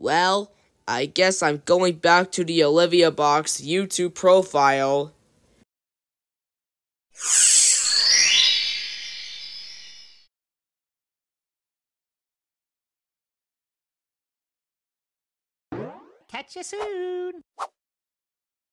Well, I guess I'm going back to the Olivia Box YouTube profile. Catch you soon.